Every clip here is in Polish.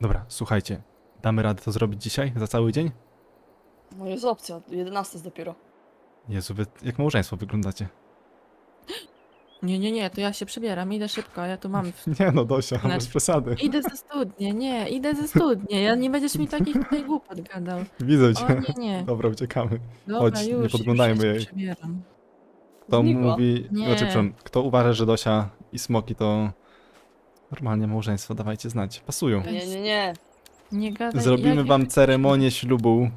Dobra, słuchajcie. Damy radę to zrobić dzisiaj? Za cały dzień? No jest opcja, 11 jest dopiero. Jezu, wy jak małżeństwo wyglądacie. Nie, nie, nie, to ja się przebieram, idę szybko, ja tu mam... Nie no, Dosia, Znaczy- bez przesady. Idę ze studnie, nie, idę ze studnie, ja nie będziesz mi takich tutaj głupot gadał. Widzę O cię. nie, nie, Dobra, uciekamy. dobra, Chodź, nie już, podglądajmy już jej. się przebieram. Kto Znikła. mówi, Nie. znaczy, kto uważa, że Dosia i Smoki to normalnie małżeństwo, dawajcie znać. Pasują. Nie, nie, nie. Nie gadaj, Zrobimy jak- wam ceremonię ślubu.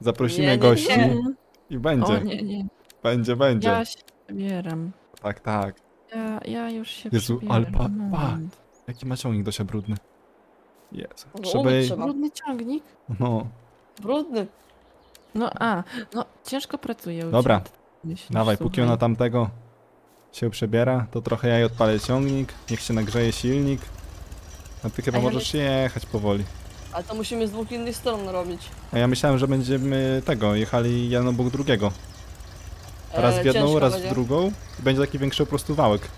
Zaprosimy Nie, nie, gości nie. i O będzie. nie, nie, Będzie, będzie. ja się przebieram. Tak, tak. Ja, ja już się Jezu, przebieram. ale pa- pa. Jaki ma ciągnik Dosia brudny. Jezu. No, Trzeba umyć jej... trzeba. Brudny ciągnik? No, Brudny. No a, no ciężko pracuję u Dobra. ciebie, myślisz, dawaj, póki słuchaj. ona tamtego się przebiera, to trochę ja jej odpalę ciągnik, niech się nagrzeje silnik. A ty chyba A ja możesz jechać powoli. Ale to musimy z dwóch innych stron robić. A ja myślałem, że będziemy tego, jechali jeden obok drugiego. Raz E, w jedną, ciężko raz będzie. w drugą i będzie taki większy po prostu wałek.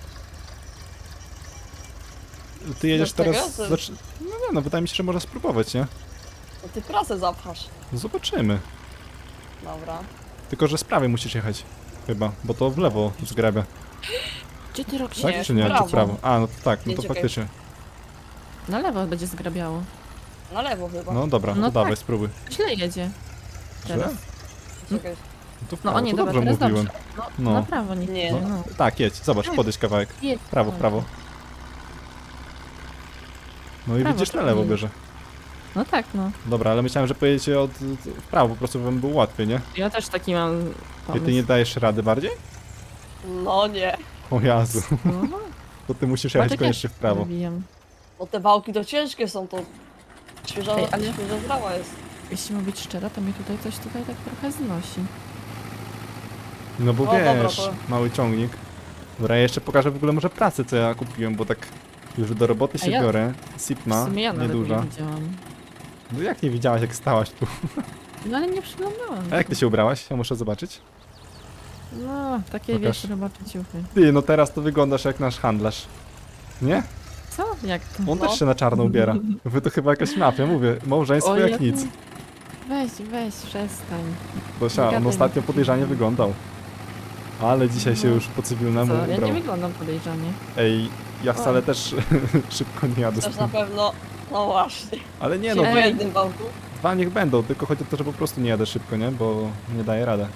Ty jedziesz tego? teraz... To- Znaczy, no nie no, wydaje mi się, że można spróbować, nie? No ty prasę zapchasz. Zobaczymy. Dobra. Tylko, że z prawej musisz jechać. Chyba, bo to w lewo zgrabia. Gdzie ty rok Tak czy nie? w Czy prawo. w prawo? A, no to tak, no to czekaj. faktycznie. Na lewo będzie zgrabiało. Na lewo chyba. No dobra, No to dawaj, tak. spróbuj. Źle jedzie. Teraz. Źle? Czekaj. No to w No o prawo, nie, to dobra, dobrze teraz mówiłem. dobrze. No, No. na prawo nie. Nie. No. no. Tak, jedź, zobacz, podejdź kawałek. Jedź, Prawo, no. prawo. No i Prawo, widzisz, na prawo. lewo bierze. No tak, no. Dobra, ale myślałem, że pojedziecie od w prawo, po prostu wam było łatwiej, nie? Ja też taki mam I pomysł. ty nie dajesz rady bardziej? No nie. O Jezu, No, to ty musisz jechać koniecznie w prawo. Zabijam. Bo te wałki to ciężkie są, to świeża, Ej, ale- świeża trawa jest. Jeśli ma być szczera, to mnie tutaj coś tutaj tak trochę znosi. No bo O, dobra, wiesz, to- mały ciągnik. Dobra, ja jeszcze pokażę w ogóle może pracę, co ja kupiłem, bo tak już do roboty się ja- biorę. Sipma, ja nieduża. nie widziałam. No jak nie widziałaś, jak stałaś tu? No ale nie przyglądałam. A jak ty się ubrałaś? Ja muszę zobaczyć. No, takie Pokaż. wiesz, robocze ciuchy. Ty, no teraz to wyglądasz jak nasz handlarz. Nie? Co? Jak to? On No. też się na czarno ubiera. Wy to chyba jakaś mafia, mówię. Małżeństwo O, jak ja- nic. Weź, weź, przestań. Dosia, on ostatnio podejrzanie wyglądał. Ale dzisiaj się No. już po cywilnemu Co? Ja ubrał. nie wyglądam podejrzanie. Ej, ja wcale O. też szybko nie jadę Też na pewno. No właśnie. Ale nie no, Po Ej. jednym wałku. dwa niech będą, tylko chodzi o to, że po prostu nie jadę szybko, nie? Bo nie daję radę.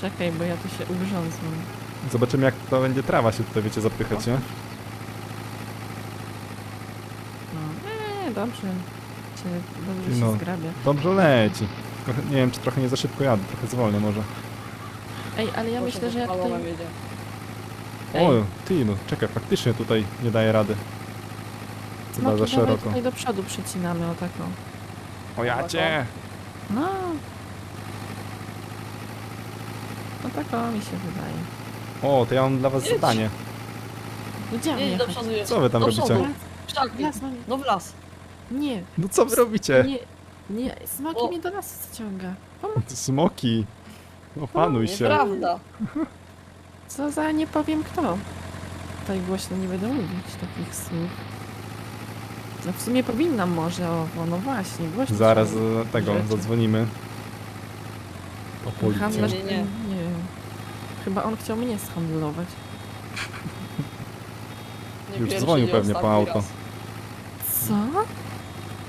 Czekaj, bo ja tu się ugrzązłam. Zobaczymy jak to będzie trawa się tutaj, wiecie, zapychać, nie? No, nie, dobrze. Cię, dobrze No. się zgrabia. Dobrze leci. Trochę, nie wiem, czy trochę nie za szybko jadę, trochę zwolnię może. Ej, ale ja myślę, że jak to. Ej. O, ty no, czekaj, faktycznie tutaj nie daje rady. Chyba Smoki za dawaj szeroko. tutaj do przodu przycinamy o taką. O jacie! No. No tak o mi się wydaje. O, to ja mam dla was Jedź. zadanie. Gdzie mam Jedź do jechać? przodu jest. Co wy tam do robicie? Przodu. Las. No w las. Nie, No co wy robicie? nie, nie, smoki O. mnie do lasu zaciąga. Smoki. Opanuj się. Nieprawda. Co za nie powiem kto. Tutaj głośno nie będę mówić takich słów. No w sumie powinnam może, o, o no właśnie, głośno. Zaraz trzeba. e, tego, rzeczy. zadzwonimy. Po policję. Handlarz, Nie, nie, nie. nie. Chyba on chciał mnie shandlować. Nie Już pierwszy, dzwonił nie pewnie po ostatni auto. raz. Co?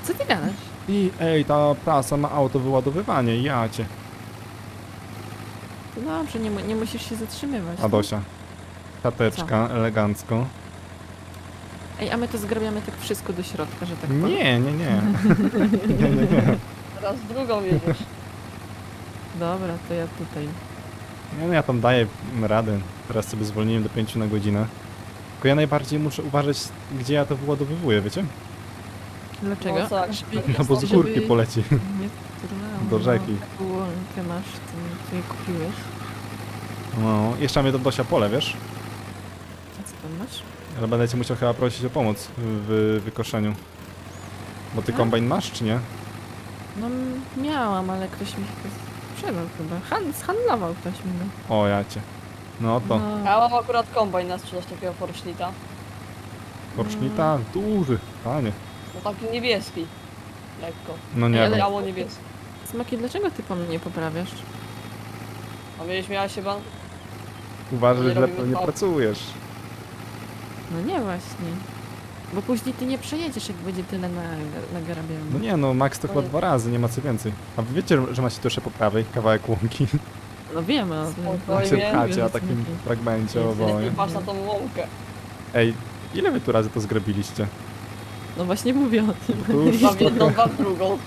Co ty gadasz? I ej, ta prasa ma auto wyładowywanie, jacie. To dobrze, nie, mu- nie musisz się zatrzymywać. Adosia. Tateczka, elegancko. Ej, a my to zgrabiamy tak wszystko do środka, że tak powiem. Nie, nie, nie. Nie, nie, nie. Teraz drugą jedziesz. Dobra, to ja tutaj. Nie, no ja tam daję radę. Teraz sobie zwolniłem do 5 na godzinę. Tylko ja najbardziej muszę uważać, gdzie ja to wyładowywuję, wiecie? Dlaczego? No tak. No bo z żeby górki poleci. Nie Do rzeki. No, łąkę masz, ty, kupiłeś. No, jeszcze mam jedno Dosia pole, wiesz? A co tam masz? Ale będę cię musiał chyba prosić o pomoc w wykoszeniu. Bo ty A? kombajn masz, czy nie? No miałam, ale ktoś mi chyba sprzedał chyba. Han, zhandlował ktoś mi go. O, jacie. No to, No, Ja mam akurat kombajn na sprzedaż takiego Forschnita. korcznita, duży, panie. No taki niebieski. Lekko. No nie Ale- wiem. Biało niebieski. Smaki, dlaczego ty po mnie nie poprawiasz? A będziesz miała się pan? Uważaj, nie że pewnie tak. pracujesz. No nie właśnie. Bo później ty nie przejedziesz, jak będzie tyle na, nagrabione. No nie no, max to chyba dwa razy, nie ma co więcej. A wy wiecie, że macie tu jeszcze po prawej kawałek łąki? No wiemy o tym. Spokojnie. się wiem, pchacie na takim fragmencie oboje. Nie patrz na tą łąkę. Ej, ile wy tu razy to zgrabiliście? No właśnie mówię o tym. Już Dwa w jedną, w drugą.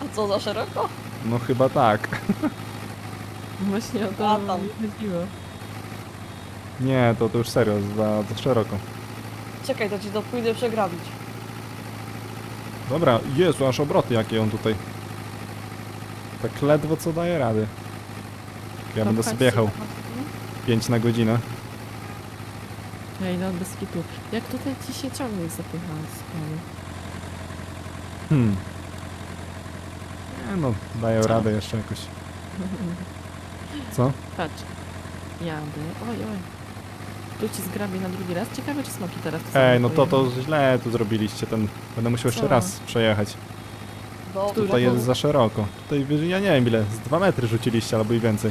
A co za szeroko? No chyba tak. Właśnie o to A tam. mi chodziło. Nie, to, to już serio, za, za szeroko. Czekaj, to ci to pójdę przegrabić. Dobra, Jezu, aż obroty jakie on tutaj. Tak ledwo co daje rady. Ja będę sobie jechał się na mocno. 5 na godzinę. Ej, no bez kitu. Jak tutaj ci się ciągnik zapycha z? Hmm. Nie no, daję Co? radę jeszcze jakoś. Co? Patrz. Jadę. Oj, oj. Tu ci zgrabię na drugi raz. Ciekawe, czy smoki teraz to Ej, no to to źle tu zrobiliście ten. Będę musiał jeszcze Co? raz przejechać. Który? Tutaj jest za szeroko. Tutaj ja nie wiem ile, z 2 metry rzuciliście albo i więcej.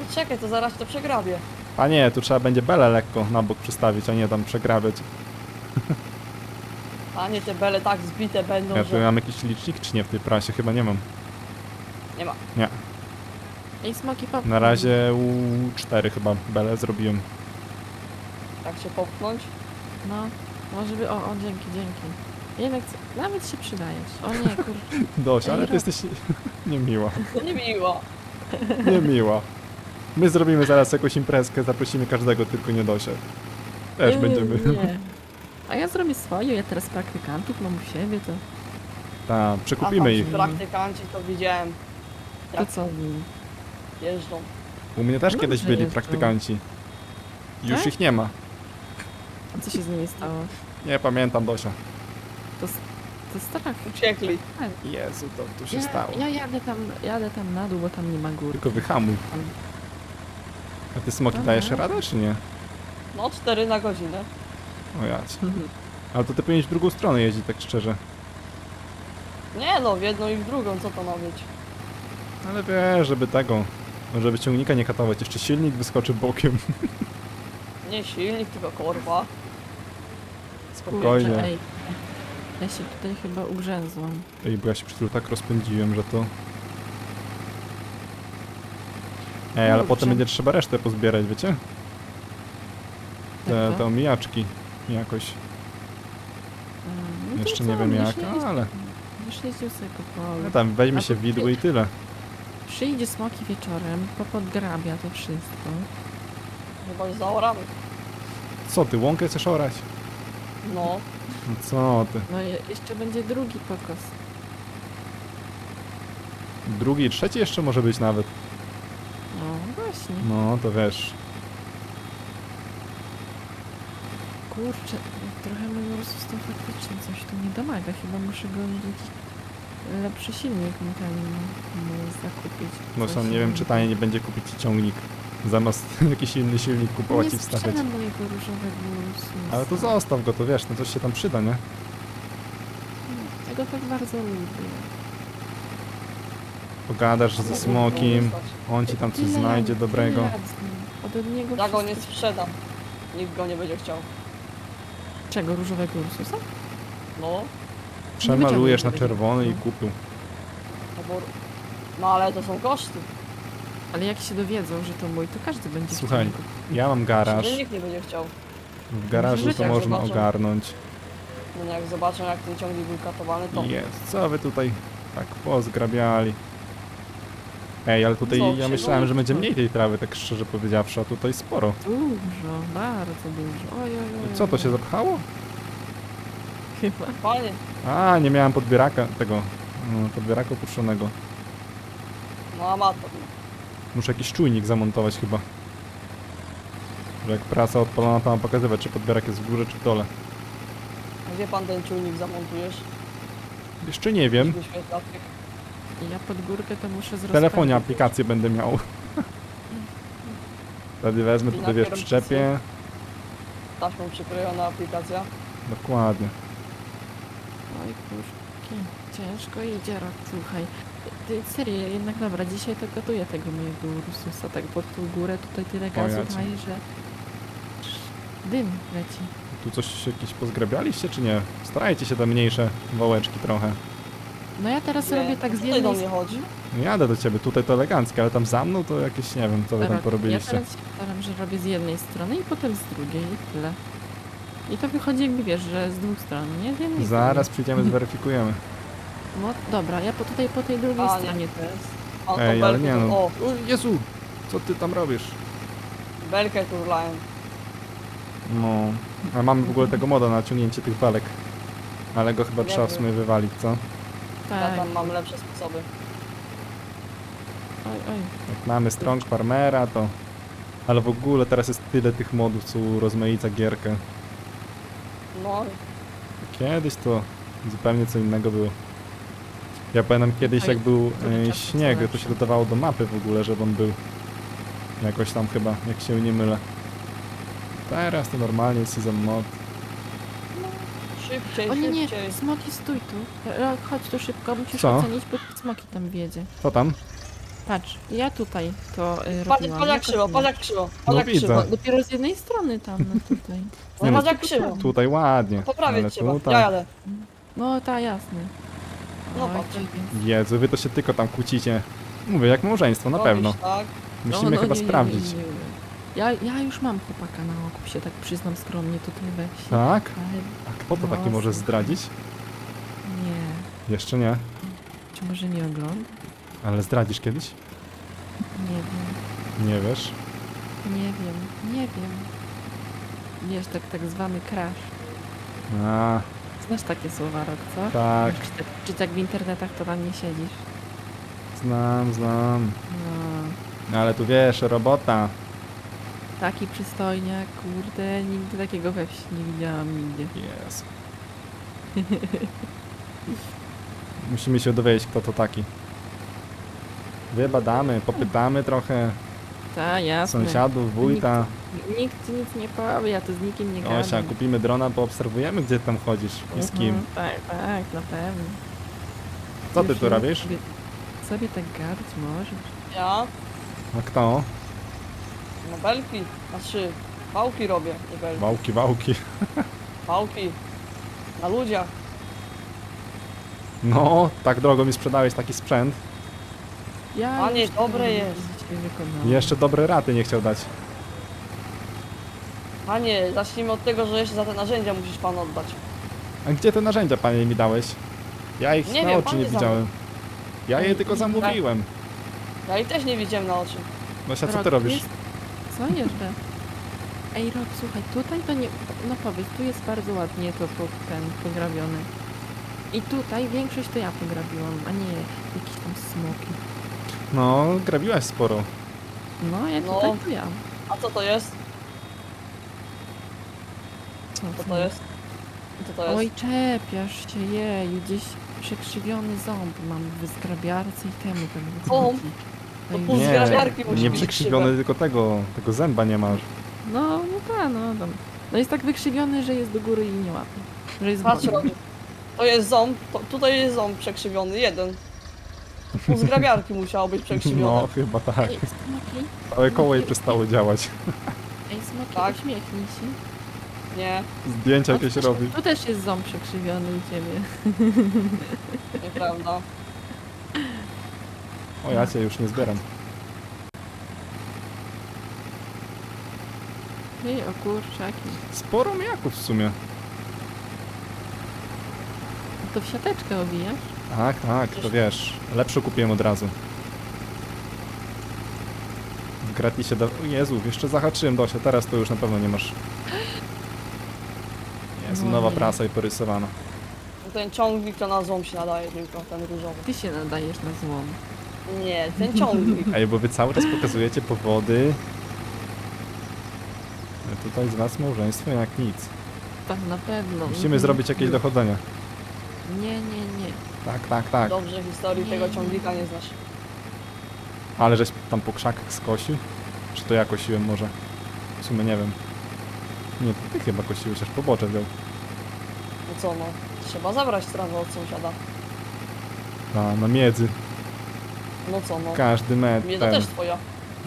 No czekaj, to zaraz to przegrabię. A nie, tu trzeba będzie belę lekko na bok przystawić, a nie tam przegrabiać. A nie, te bele tak zbite będą, Ja tu że... mam jakiś licznik czy nie w tej prasie? Chyba nie mam. Nie ma. Nie. Ej, smoki pop. Na razie U4 chyba belę zrobiłem. Tak się popchnąć. No, może by... O, o, dzięki, dzięki. Jednak nawet się przydajesz. O nie, kurczę. Dość, ale ty jesteś niemiła. Nie miło. Niemiła. My zrobimy zaraz jakąś imprezkę, zaprosimy każdego, tylko nie Dosię. Też Yy, będziemy. Nie. A ja zrobię swoje, ja teraz praktykantów mam u siebie, to, Tak, A tam przekupimy ci ich. praktykanci to widziałem. to Jak co? jeżdżą. U mnie też No kiedyś byli jeżdżą. praktykanci. Już Tak? ich nie ma. A co się z nimi stało? Nie pamiętam Dosia. To, to strach. Uciekli. Jezu, to tu się Ja, stało. ja jadę tam, jadę tam na dół, bo tam nie ma gór. Tylko wyhamuj. A ty smoki Dobra. dajesz radę, czy nie? No, 4 na godzinę. O jać. Ale to ty powinieneś w drugą stronę jeździć, tak szczerze. Nie no, w jedną i w drugą, co to ma być? Ale wiesz, żeby tego... Żeby ciągnika nie katować, jeszcze silnik wyskoczy bokiem. Nie silnik, tylko korba. Spokojnie. Ej. Ja się tutaj chyba ugrzęzłam. Ej, bo ja się przed chwilą tak rozpędziłem, że to... Ej, ale Kurczę. potem będzie trzeba resztę pozbierać, wiecie? Te, te omijaczki jakoś. A, no Jeszcze co, nie wiem jak, jeździł- ale... Będziesz jeździł sobie po. No tam weźmie A się widły i tyle. Przyjdzie smoki wieczorem, popodgrabia to wszystko. Chyba już zaoramy. Co ty, łąkę chcesz orać? No, No co ty? No jeszcze będzie drugi pokos. Drugi, trzeci jeszcze może być nawet. No właśnie. No, to wiesz. Kurczę, trochę mój Ursus to faktycznie coś tu nie domaga. Chyba muszę go jakiś lepszy silnik ten mu zakupić. No Coś sam nie wiem, czy taniej nie będzie kupić ci ciągnik. Zamiast jakiś inny silnik kupować nie i wstawiać. sprzedam mojego różowego Ursusa. Ale to zostaw go, to wiesz, no coś się tam przyda, nie? Ja go tak bardzo lubię. Pogadasz ze smokim, on ci tam coś Ile znajdzie lat- dobrego. ile lat z nim? Ode niego Ja go nie wszystko- sprzedam. Nikt go nie będzie chciał. Czego? Różowego Ursusa? No, Przemalujesz na czerwony i tego. kupił. no bo... No ale to są koszty. Ale jak się dowiedzą, że to mój, to każdy będzie Słuchaj, chciał Ja mam garaż. Że nikt nie będzie chciał. W garażu to można zobaczą. ogarnąć. No jak zobaczą jak ten ciągnik był katowany, to... Jest, co wy tutaj tak pozgrabiali? Ej, ale tutaj Co, ja myślałem, że no, będzie mniej tej trawy, tak szczerze powiedziawszy, a tutaj sporo. Dużo, bardzo dużo. Oj, oj, co, to się zapchało? Chyba. Panie, A, nie miałem podbieraka tego, no, podbieraka opuszczonego. no amator. Muszę jakiś czujnik zamontować chyba. Że jak praca odpalona, to mam pokazywać, czy podbierak jest w górze, czy w dole. A Gdzie pan ten czujnik zamontujesz? Jeszcze nie wiem. Ja pod górkę to muszę W zrobić. telefonie aplikację będę miał. Wtedy wezmę I tutaj, wiesz, przyczepię. Taśmą przyklejona aplikacja. Dokładnie. Oj kurczki, ciężko idzie rok, słuchaj. Ty, serio, jednak dobra, dzisiaj to gotuję tego mojego Ursusa, tak pod tą górę tutaj tyle gazu Pojacie. daje, że dym leci. Tu coś jakieś pozgrabialiście, czy nie? Starajcie się te mniejsze wałeczki trochę. No ja teraz Nie, robię tak z tutaj do jednej mnie chodzi. Jadę do ciebie, tutaj to eleganckie, ale tam za mną to jakieś, nie wiem, co wy tam porobiliście. Ja teraz się staram, że robię z jednej strony i potem z drugiej i tyle. I to wychodzi jakby wiesz, że z dwóch stron, nie? Z jednej Zaraz przyjdziemy, zweryfikujemy. No dobra, ja po tutaj po tej drugiej A, nie. stronie teraz. A, to Ej, ale belkę nie tu- no. O, O, Jezu, co ty tam robisz? belkę turlają. No, a mamy w ogóle tego moda na ciągnięcie tych belek. Ale go chyba Nie trzeba w wiem. sumie wywalić, co? Ja Tak. tam mam lepsze sposoby. Oj, oj. Jak mamy Strong Farmera, to... Ale w ogóle teraz jest tyle tych modów, co rozmaica gierkę. No, Kiedyś to zupełnie co innego było. Ja pamiętam kiedyś jak był e, śnieg, to się dodawało do mapy w ogóle, żeby on był jakoś tam chyba, jak się nie mylę. Teraz to normalnie jest season mod. szybciej, O nie, nie, szybciej. smoki stój tu. Ro- Chodź tu szybko, musisz Co? ocenić, bo smoki tam wiedzie. Co tam? Patrz, ja tutaj to y, Patrz, robiłam. patrz ja jak krzywo, patrz jak krzywo, No jak widzę. krzywo. No, dopiero z jednej strony tam, no tutaj. No Nie patrz no, jak krzywo. Tutaj ładnie. Poprawię ale trzeba, tutaj... ja jadę. No tak, jasne. No. Jezu, wy to się tylko tam kłócicie. Mówię, jak małżeństwo, na pewno. Tak? Musimy No, no, chyba nie, nie, sprawdzić. Nie. Ja, ja już mam chłopaka na okup, się tak przyznam skromnie tutaj we wsi. Tak? Ale A kto to taki No, może zdradzić? nie. Jeszcze nie. Czy może nie ogląda? Ale zdradzisz kiedyś? Nie wiem. Nie wiesz. Nie wiem. Nie wiem. Wiesz, tak, tak zwany crash. A, Znasz takie słowa, Rok, co? tak, Czy, tak, czy tak w internetach to tam nie siedzisz? znam, znam. No, Ale tu wiesz, robota. taki przystojniak, kurde, nigdy takiego we wsi nie widziałam nigdzie. Jest. Musimy się dowiedzieć, kto to taki. Wybadamy, popytamy trochę Ta, jasne. sąsiadów, wójta. Nikt ci nic nie powie, ja to z nikim nie gadam. Osia, kupimy drona, poobserwujemy, gdzie tam chodzisz i z kim. Mhm, Tak, tak, na pewno. Co ty Już tu robisz? Sobie, sobie tak gadać możesz. Ja? A kto? No belki, znaczy pałki robię, nie belki. Wałki, wałki. Pałki. Na ludziach. No, tak drogo mi sprzedałeś taki sprzęt. Ja Panie, dobre jest. Jeszcze dobre raty nie chciał dać. Panie, zacznijmy od tego, że jeszcze za te narzędzia musisz pan oddać. A gdzie te narzędzia, panie, mi dałeś? Ja ich Nie na wiem, oczy pan nie je widziałem. Ja je tylko tak. zamówiłem. Ja i też nie widziałem na oczy. Nosia, co ty robisz? Jest... Co jeszcze? Ej, Rok, słuchaj, tutaj to nie... No powiedz, tu jest bardzo ładnie to po, ten pograbione. I tutaj większość to ja pograbiłam, a nie jakieś tam smoki. No, grabiłaś sporo. No, ja No. tutaj to ja. A co to jest? Co, Co to jest? Co to jest? Oj, czepiasz się, jeju, gdzieś przekrzywiony ząb mam w zgrabiarce i temu tak Ząb? To pół zgrabiarki musi nie przekrzywiony, tylko tego, tego zęba nie masz. No, no tak, no tam. No jest tak wykrzywiony, że jest do góry i nie łapie. Że jest Patrz. To jest ząb, to, tutaj jest ząb przekrzywiony, jeden. Pół zgrabiarki musiało być przekrzywione. No, chyba tak. Ej, smoki, Całe koło jej przestało działać. ej, smoki, Tak. uśmiechnij się. Nie, Zdjęcia O, jakieś też- robi. Tu też jest ząb przekrzywiony u ciebie. nieprawda. O, ja cię już nie zbieram. Ej, o kurczaki. Sporo mijaków w sumie. To w siateczkę obijasz? Tak, tak, to wiesz. Lepsze kupiłem od razu. W gratisie da... O Jezu, jeszcze zahaczyłem Dosia, teraz to już na pewno nie masz. Jezu, No nowa prasa i porysowana. Ten ciągnik to na ząb się nadaje tylko, ten różowy. Ty się nadajesz na złom. Nie, ten ciągnik. Ej, bo wy cały czas pokazujecie powody. A tutaj z was małżeństwo jak nic. Tak, na pewno. Musimy Mhm. zrobić jakieś dochodzenia. Nie, nie, nie. Tak, tak, tak. Dobrze historii tego ciągnika nie znasz. Ale żeś tam po krzakach skosił? Czy to ja kosiłem może? W sumie nie wiem. Nie, to ty chyba kosiłeś, aż pobocze wziął. No co no, trzeba zabrać trawę od sąsiada. Na, na miedzy. No co no, Każdy metr to ten. też twoja.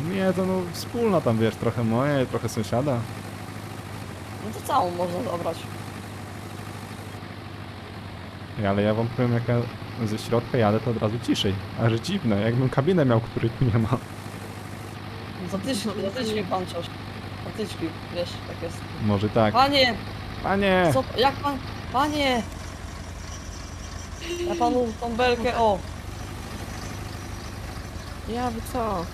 Miedza, no wspólna tam, wiesz, trochę moje, trochę sąsiada. No to całą można zabrać. Ale ja wam powiem, jak ja ze środka jadę, to od razu ciszej. Aż dziwne, jakbym kabinę miał, której tu nie ma. Zatyczki, zatyczki panczasz. Zatyczki, wiesz, tak jest. Może tak. Panie, Panie! co, jak pan, panie! Ja panu tą belkę, o, Ja wycofam.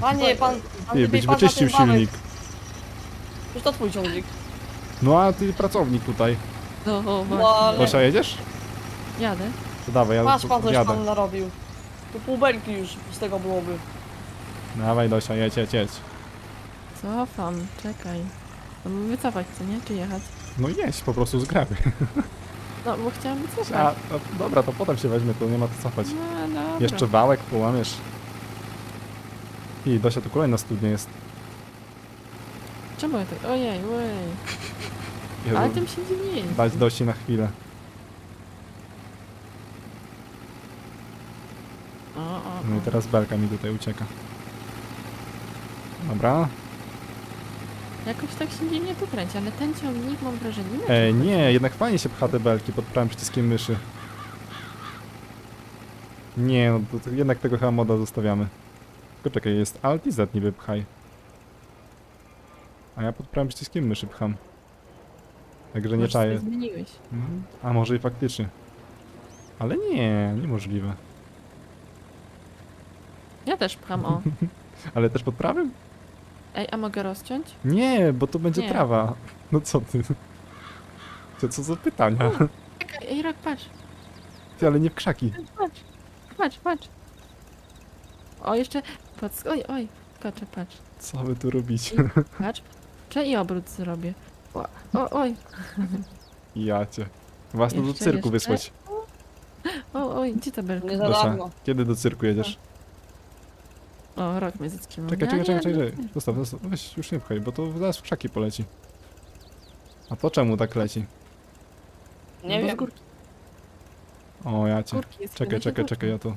panie, pan, pan lepiej byś pan wyczyścił silnik. Przecież to twój ciągnik. No a ty pracownik tutaj. No, No, właśnie. ale- Gosia, jedziesz? Jadę. To dawaj, ja Patrz pan, coś jadę. pan narobił. Tu pół belki już z tego byłoby. Dawaj Dosia, jedź, jedź, jedź. Cofam, czekaj. No, wycofać co nie? Czy jechać? No jedź, po prostu zgraby. No, bo chciałam A, wycofać. no, dobra, to potem się weźmie, to nie ma co cofać. No, dobra. Jeszcze wałek połamiesz. I Dosia, tu kolejna studnia jest. Czemu ja tak? Ojej, ojej. Ale tym się dziwnie jest. Dać Dosi na chwilę. O, o, No i teraz belka mi tutaj ucieka. Dobra. Jakoś tak się dziwnie tu kręci, ale ten ciągnik mam wrażenie... Ej, chodzi. nie, jednak fajnie się pcha te belki pod prawym przyciskiem myszy. Nie, no to, to jednak tego chyba moda zostawiamy. Tylko czekaj, jest Alt i Z niby pchaj. A ja pod prawym przyciskiem myszy pcham. Także nie czaję. zmieniłeś. Mhm. A może i faktycznie. Ale nie, niemożliwe. Ja też pcham, o. Ale też pod prawym? Ej, a mogę rozciąć? Nie, bo to będzie Nie. trawa. No co ty? To co za pytania? Czekaj, ej, Rok, patrz. Ty, ale nie w krzaki. Patrz, patrz, patrz. O, jeszcze... Pod... Oj, oj, skoczę, patrz. Co wy tu robicie? Patrz. Czy i obrót zrobię. O, o, oj, Ja cię. Was tu do Jeszcze, cyrku jeszcze. wysłać. o, oj, gdzie ta belka? Nie za Dosia, darmo. kiedy do cyrku jedziesz? O, rok mnie zatrzymał. Czekaj, czekaj, czekaj, no, czekaj. Zostaw, zostaw. Weź, już nie pchaj, bo to zaraz w krzaki poleci. A to czemu tak leci? no, Nie z wiem. Górki, O, ja cię. górki jest Czekaj, czekaj, górki. czekaj, ja to...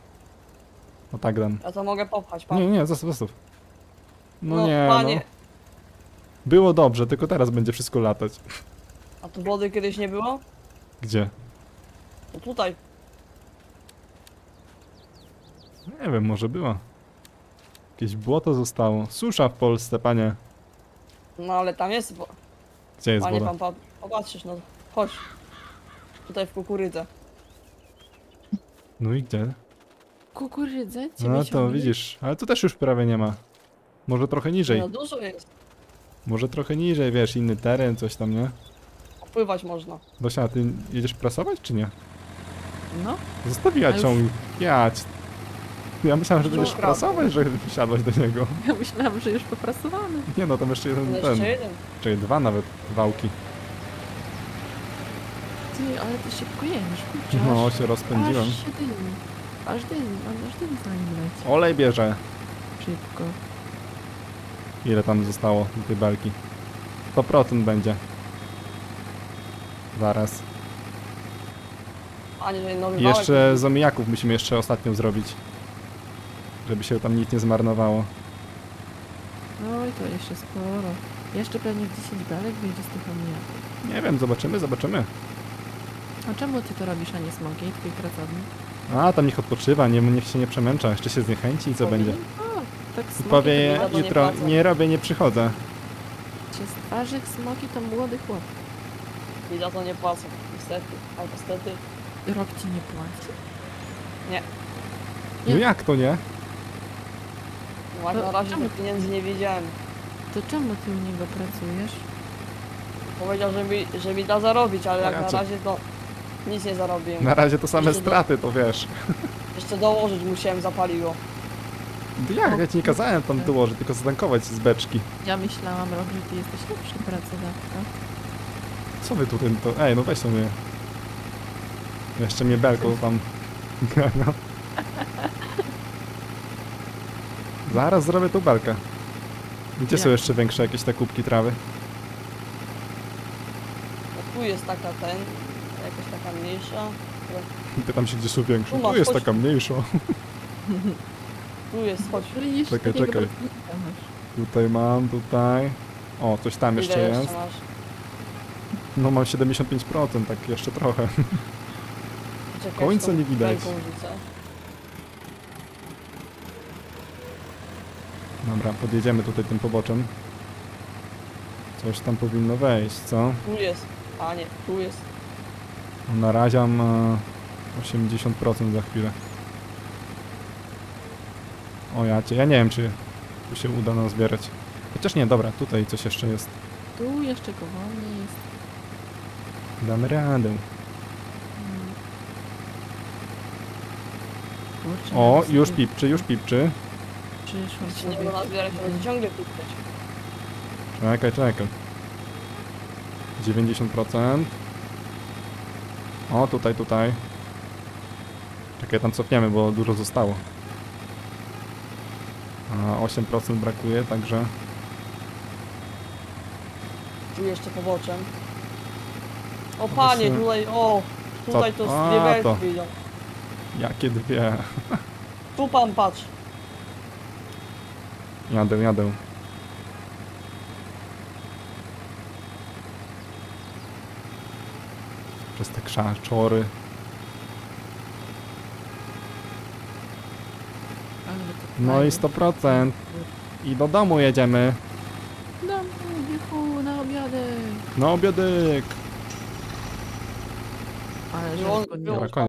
O tak dam. Ja to mogę popchać, pan. Nie, nie, zostaw, zostaw. No, No, nie, panie. Było dobrze, tylko teraz będzie wszystko latać. A tu wody kiedyś nie było? Gdzie? No tutaj. Nie wiem, może była. Jakieś błoto zostało. Susza w Polsce, panie. No ale tam jest, bo... Gdzie jest panie woda? pan, pan popatrzysz, no chodź. Tutaj w kukurydzę. No i gdzie? Kukurydzę? Ciebie No to ciągnie? widzisz, ale tu też już prawie nie ma. Może trochę niżej. No dużo jest. Może trochę niżej, wiesz, inny teren, coś tam, nie? Opływać można. Dosia, a ty jedziesz prasować, czy nie? No, Zostawiła już- ciąg. Ja, ci- ja myślałem, że Już będziesz prawda. prasować, że wsiadłaś do niego. ja myślałam, że już popracowany. Nie no, tam jeszcze jeden No ten. jeszcze jeden. Czyli dwa nawet wałki. Ty, ale ty szybko jedziesz, kurczę. No, aż- się rozpędziłem. Aż się dymi. Aż dymi, aż dymi za nim leci. Olej bierze. Szybko. Ile tam zostało do tej belki? 100% będzie. Zaraz. A nie, nowy I wałek. jeszcze z omijaków musimy jeszcze ostatnią zrobić. Żeby się tam nic nie zmarnowało. Oj, to jeszcze sporo. Jeszcze pewnie 10 belek wyjdzie z tych omniaków. Nie wiem, zobaczymy, zobaczymy. A czemu ty to robisz, a nie Smogiej, twój pracownik? A, tam niech odpoczywa, nie, niech się nie przemęcza, jeszcze się zniechęci i co będzie? Tak I smoki powie to nie jutro, płacą. nie robię, nie przychodzę. się z twarzy smoki to młody chłop. I za to nie płacą, niestety. Ale niestety. Rok ci nie płaci? Nie. No Nie. jak to nie? No, jak To na razie czemu? tych pieniędzy nie wiedziałem. To czemu ty u niego pracujesz? Powiedział, że mi, że mi da zarobić, ale jak A ja na co? razie to nic nie zarobiłem. Na razie to same Jeszcze do- straty, to wiesz. Jeszcze dołożyć musiałem zapaliło. Jak? Ja ci nie kazałem tam dołożyć, tylko zatankować z beczki. Ja myślałam, Rok, że ty jesteś lepszy pracodawca. Co wy tutaj to... Ej, no weź to mnie. Jeszcze mnie belką tam... No. Zaraz zrobię tą belkę. Gdzie są jeszcze większe jakieś te kubki trawy? No tu jest taka ten, jakaś taka mniejsza. Pytam się, gdzie są większe. Tu Tu jest taka mniejsza. Tu jest, chodź. Widzisz, Czekaj, takiego czekaj. masz. Tutaj mam, tutaj. O, coś tam Ile jeszcze jest. masz? No mam 75%, tak jeszcze trochę. Czekaj, Końca tą nie widać. rzucę. Dobra, podjedziemy tutaj tym poboczem. Coś tam powinno wejść, co? Tu jest. A nie, tu jest. Naraziam e, 80% za chwilę. O ja cię, ja nie wiem czy tu się uda nam zbierać. Chociaż nie, dobra, tutaj coś jeszcze jest. Tu jeszcze go wolniej jest. Damy radę. Kurczę, O, już sobie pipczy, już pipczy. Przyszłam Jeśli nie sobie. można zbierać, będzie ciągle pikać. Czekaj, czekaj. 90%. O, tutaj, tutaj. Czekaj, tam cofniemy, bo dużo zostało. A 8% brakuje, także Tu jeszcze poboczem. O panie, właśnie- tutaj, o! Tutaj to dwie to. belki idą. jakie dwie. Tu pan patrz. Jadę, jadę. Przez te krzaczory. Ale to No i 100%. I do domu jedziemy. No, wiechu, na obiadek. No obiadek. Ale że on- zgodnie. Dobra, koniec.